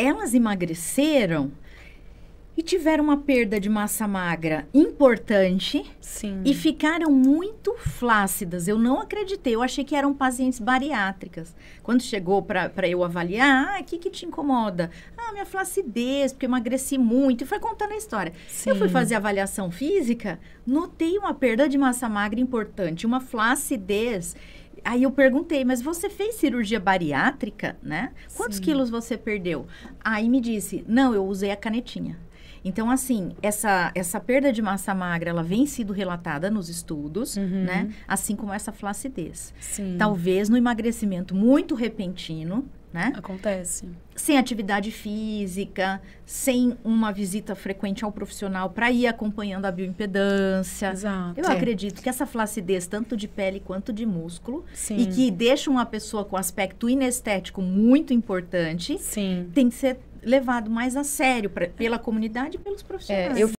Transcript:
elas emagreceram e tiveram uma perda de massa magra importante Sim. e ficaram muito flácidas. Eu não acreditei, eu achei que eram pacientes bariátricas. Quando chegou para eu avaliar, ah, o que, que te incomoda? Ah, minha flacidez, porque emagreci muito. E foi contando a história. Eu fui Sim. fazer avaliação física, notei uma perda de massa magra importante, uma flacidez. Aí eu perguntei, mas você fez cirurgia bariátrica, né? Quantos Sim. quilos você perdeu? Aí me disse, não, eu usei a canetinha. Então, assim, essa, essa perda de massa magra, ela vem sido relatada nos estudos, Uhum. né? Assim como essa flacidez. Sim. Talvez no emagrecimento muito repentino, né? Acontece. Sem atividade física, sem uma visita frequente ao profissional para ir acompanhando a bioimpedância. Exato. Eu É. acredito que essa flacidez, tanto de pele quanto de músculo, Sim. e que deixa uma pessoa com aspecto inestético muito importante, Sim. tem que ser levado mais a sério pra- pela comunidade e pelos profissionais. É, eu